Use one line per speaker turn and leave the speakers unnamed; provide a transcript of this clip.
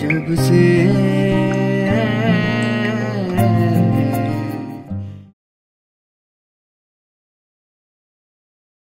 जब से